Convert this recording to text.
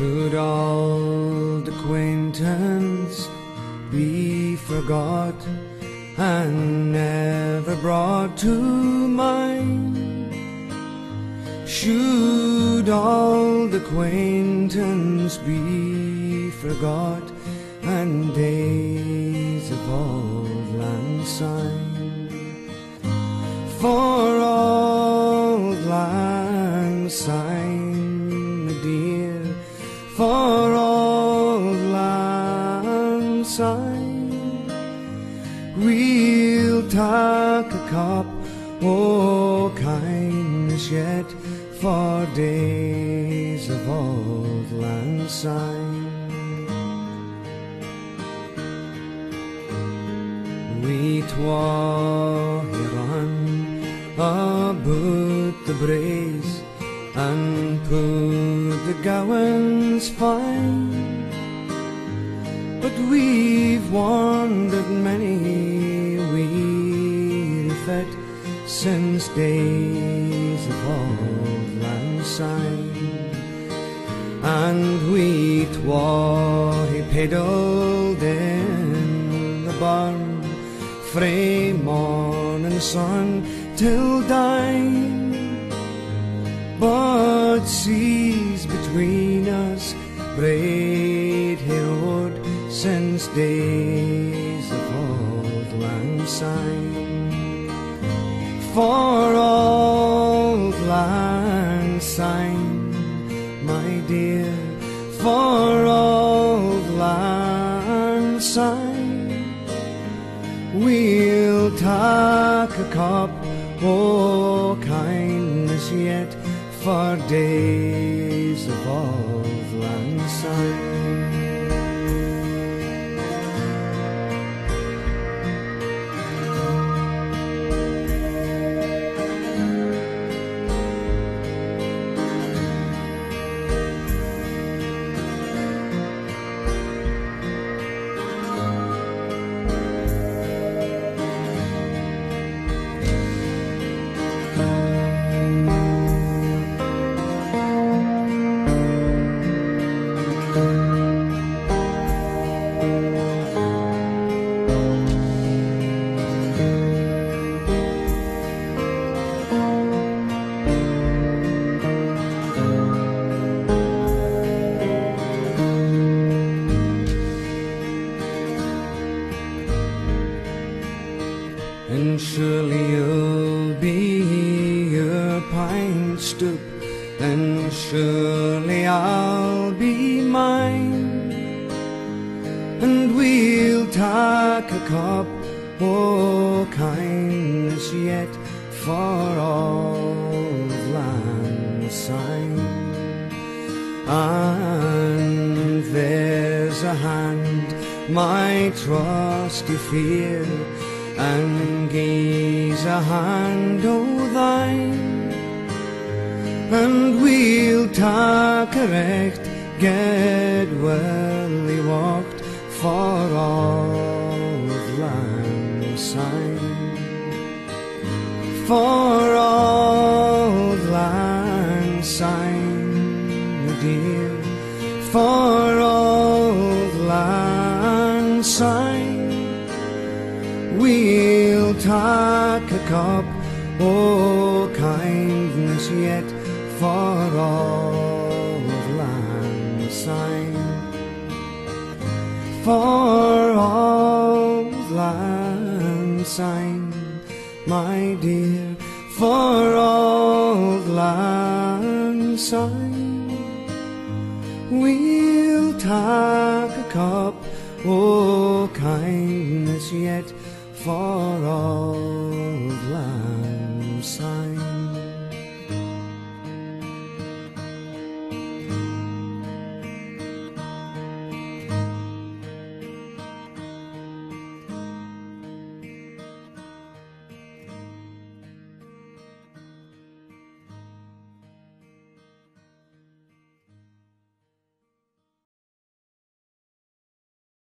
Should old acquaintance be forgot and never brought to mind? Should old acquaintance be forgot and days of auld lang syne? For old we'll take a cup o' kindness yet for days of auld lang syne. We twa here on about the braes and put the gowans fine. But we've wandered many a since days of auld lang syne. And we twa he pedalled in the barn frae morning sun till dine. But seas between us braid road since days of auld lang syne. For auld lang syne, my dear, for auld lang syne. We'll take a cup o' kindness yet for days of auld lang syne. And surely you'll be your pine stoop, and surely I'll be mine. And we'll take a cup kindness yet for auld lang syne. And there's a hand, my trusty fear, and gaze a hand o' thine. And we'll take a recht, get well we walked for auld lang syne. For auld lang syne, dear, for old We'll take a cup o' kindness yet for auld lang syne. For auld lang syne, my dear, for auld lang syne. We'll take a cup o' kindness yet for auld lang syne.